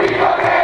Viva